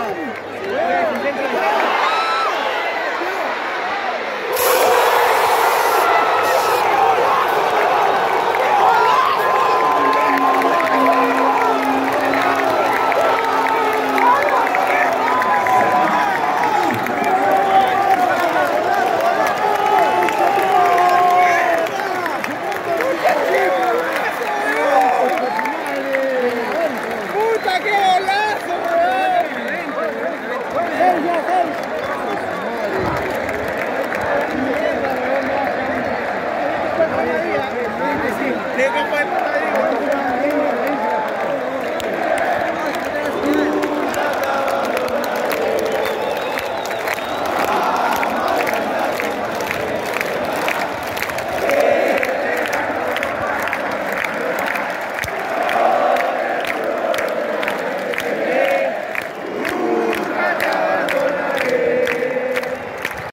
¡Vamos! देखो